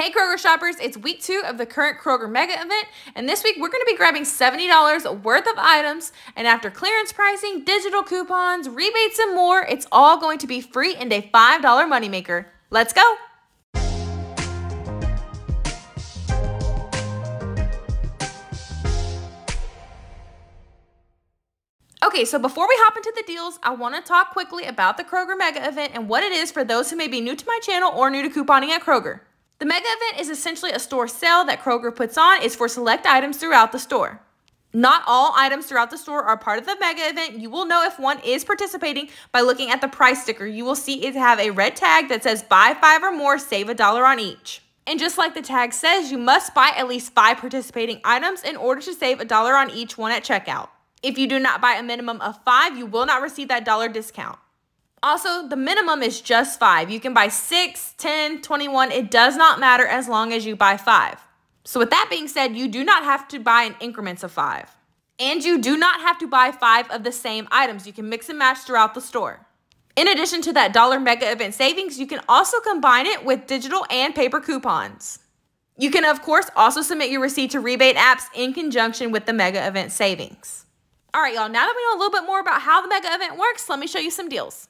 Hey Kroger shoppers, it's week two of the current Kroger Mega event, and this week we're going to be grabbing $70 worth of items, and after clearance pricing, digital coupons, rebates, and more, it's all going to be free and a $5 moneymaker. Let's go! Okay, so before we hop into the deals, I want to talk quickly about the Kroger Mega event and what it is for those who may be new to my channel or new to couponing at Kroger. The mega event is essentially a store sale that Kroger puts on It's for select items throughout the store. Not all items throughout the store are part of the mega event. You will know if one is participating by looking at the price sticker. You will see it have a red tag that says buy five or more, save a dollar on each. And just like the tag says, you must buy at least five participating items in order to save a dollar on each one at checkout. If you do not buy a minimum of five, you will not receive that dollar discount. Also, the minimum is just five. You can buy six, 10, 21. It does not matter as long as you buy five. So with that being said, you do not have to buy in increments of five. And you do not have to buy five of the same items. You can mix and match throughout the store. In addition to that dollar mega event savings, you can also combine it with digital and paper coupons. You can, of course, also submit your receipt to rebate apps in conjunction with the mega event savings. All right, y'all, now that we know a little bit more about how the mega event works, let me show you some deals.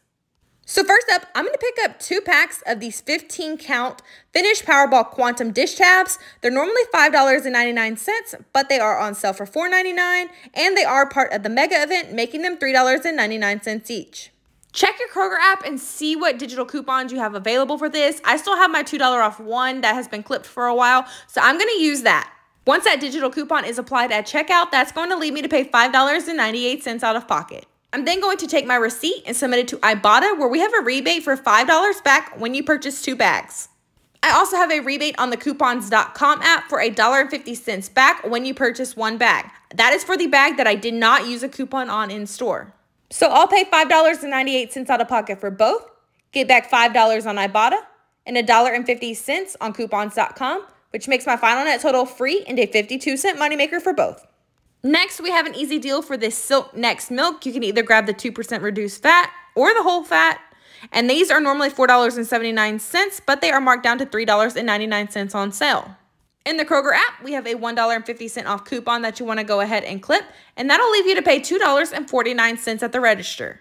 So first up, I'm going to pick up two packs of these 15 count Finish Powerball Quantum dish tabs. They're normally $5.99, but they are on sale for $4.99 and they are part of the mega event, making them $3.99 each. Check your Kroger app and see what digital coupons you have available for this. I still have my $2 off one that has been clipped for a while, so I'm going to use that. Once that digital coupon is applied at checkout, that's going to lead me to pay $5.98 out of pocket. I'm then going to take my receipt and submit it to Ibotta where we have a rebate for $5 back when you purchase two bags. I also have a rebate on the coupons.com app for $1.50 back when you purchase one bag. That is for the bag that I did not use a coupon on in store. So I'll pay $5.98 out of pocket for both, get back $5 on Ibotta, and $1.50 on coupons.com, which makes my final net total free and a 52 cent moneymaker for both. Next, we have an easy deal for this Silk Next milk. You can either grab the 2% reduced fat or the whole fat. And these are normally $4.79, but they are marked down to $3.99 on sale. In the Kroger app, we have a $1.50 off coupon that you want to go ahead and clip, and that'll leave you to pay $2.49 at the register.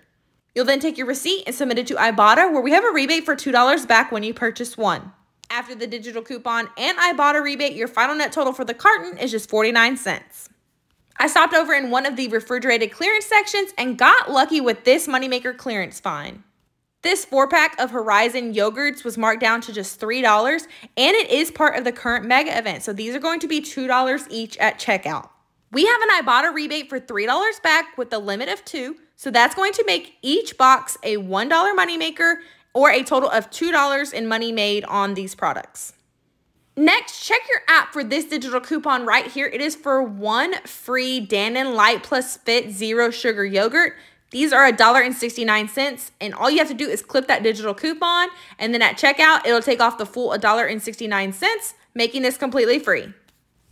You'll then take your receipt and submit it to Ibotta, where we have a rebate for $2 back when you purchase one. After the digital coupon and Ibotta rebate, your final net total for the carton is just 49 cents. I stopped over in one of the refrigerated clearance sections and got lucky with this Moneymaker clearance find. This four pack of Horizon yogurts was marked down to just $3 and it is part of the current mega event. So these are going to be $2 each at checkout. We have an Ibotta rebate for $3 back with a limit of two. So that's going to make each box a $1 moneymaker or a total of $2 in money made on these products. Next, check your app for this digital coupon right here. It is for one free Dannon Light Plus Fit Zero Sugar Yogurt. These are $1.69, and all you have to do is clip that digital coupon, and then at checkout, it'll take off the full $1.69, making this completely free.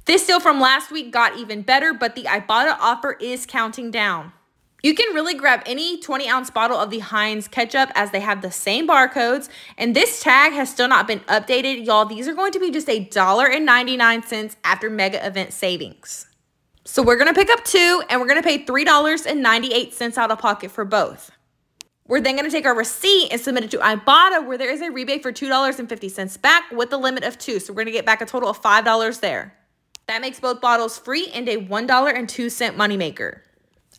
This deal from last week got even better, but the Ibotta offer is counting down. You can really grab any 20 ounce bottle of the Heinz ketchup as they have the same barcodes. And this tag has still not been updated. Y'all, these are going to be just a dollar and 99 cents after mega event savings. So we're going to pick up two and we're going to pay $3.98 out of pocket for both. We're then going to take our receipt and submit it to Ibotta where there is a rebate for $2.50 back with a limit of two. So we're going to get back a total of $5 there. That makes both bottles free and a $1.02 moneymaker.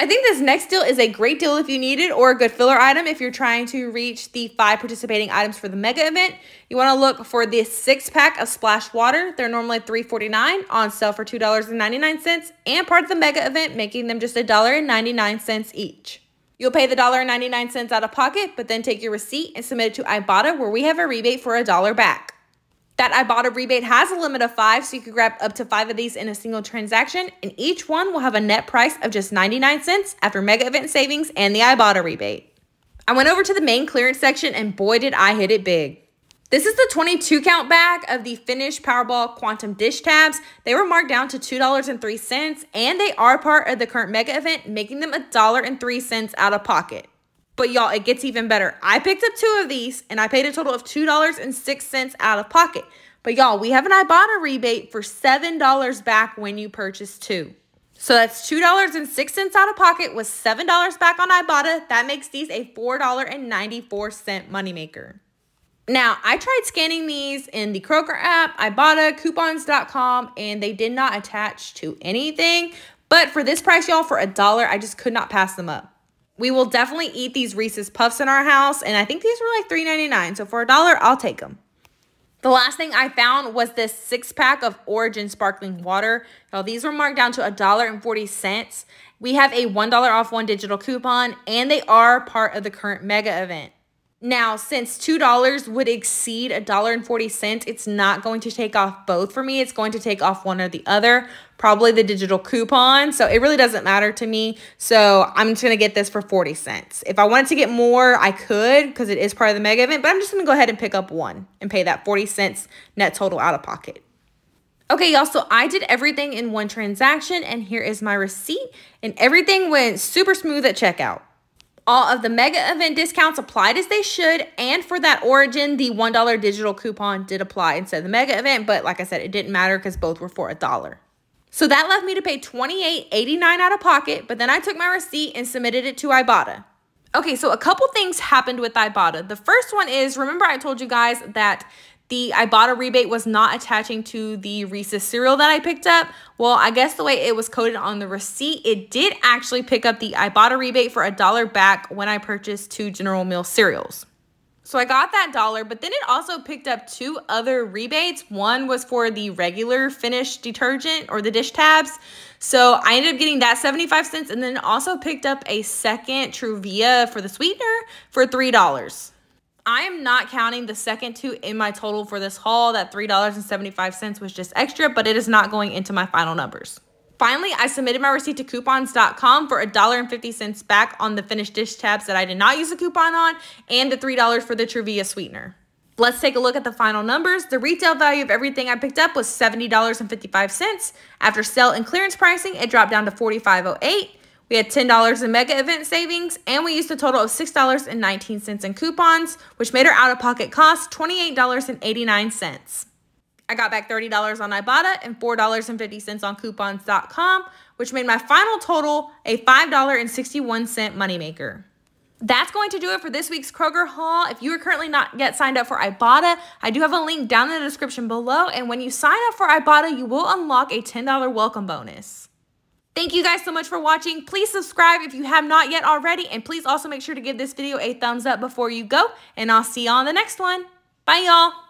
I think this next deal is a great deal if you need it or a good filler item if you're trying to reach the five participating items for the mega event. You want to look for this six pack of splash water. They're normally $3.49 on sale for $2.99 and part of the mega event, making them just $1.99 each. You'll pay the $1.99 out of pocket, but then take your receipt and submit it to Ibotta where we have a rebate for a dollar back. That Ibotta rebate has a limit of five, so you can grab up to five of these in a single transaction, and each one will have a net price of just 99 cents after mega event savings and the Ibotta rebate. I went over to the main clearance section, and boy, did I hit it big. This is the 22 count bag of the Finish Powerball Quantum Dish Tabs. They were marked down to $2.03, and they are part of the current mega event, making them $1.03 out of pocket. But y'all, it gets even better. I picked up two of these and I paid a total of $2.06 out of pocket. But y'all, we have an Ibotta rebate for $7 back when you purchase two. So that's $2.06 out of pocket with $7 back on Ibotta. That makes these a $4.94 moneymaker. Now, I tried scanning these in the Kroger app, Ibotta, coupons.com, and they did not attach to anything. But for this price, y'all, for a dollar, I just could not pass them up. We will definitely eat these Reese's Puffs in our house, and I think these were like $3.99. So for a dollar, I'll take them. The last thing I found was this six pack of Origin sparkling water. Now, these were marked down to a dollar and forty cents. We have a $1 off one digital coupon, and they are part of the current mega event. Now, since $2 would exceed $1.40, it's not going to take off both for me. It's going to take off one or the other, probably the digital coupon. So it really doesn't matter to me. So I'm just going to get this for 40 cents. If I wanted to get more, I could because it is part of the mega event, but I'm just going to go ahead and pick up one and pay that 40 cents net total out of pocket. Okay, y'all, so I did everything in one transaction, and here is my receipt, and everything went super smooth at checkout. All of the mega event discounts applied as they should. And for that origin, the $1 digital coupon did apply instead of the mega event. But like I said, it didn't matter because both were for a dollar. So that left me to pay $28.89 out of pocket. But then I took my receipt and submitted it to Ibotta. Okay, so a couple things happened with Ibotta. The first one is, remember I told you guys that the Ibotta rebate was not attaching to the Reese's cereal that I picked up. Well, I guess the way it was coded on the receipt, it did actually pick up the Ibotta rebate for a dollar back when I purchased two General Mills cereals. So I got that dollar, but then it also picked up two other rebates. One was for the regular Finish detergent or the dish tabs. So I ended up getting that 75 cents and then also picked up a second Truvia for the sweetener for $3. I am not counting the second two in my total for this haul. That $3.75 was just extra, but it is not going into my final numbers. Finally, I submitted my receipt to coupons.com for $1.50 back on the finished dish tabs that I did not use a coupon on and the $3 for the Truvia sweetener. Let's take a look at the final numbers. The retail value of everything I picked up was $70.55. After sale and clearance pricing, it dropped down to $45.08. We had $10 in mega event savings, and we used a total of $6.19 in coupons, which made our out of pocket cost $28.89. I got back $30 on Ibotta and $4.50 on coupons.com, which made my final total a $5.61 moneymaker. That's going to do it for this week's Kroger haul. If you are currently not yet signed up for Ibotta, I do have a link down in the description below. And when you sign up for Ibotta, you will unlock a $10 welcome bonus. Thank you guys so much for watching. Please subscribe if you have not yet already. And please also make sure to give this video a thumbs up before you go. And I'll see you on the next one. Bye, y'all.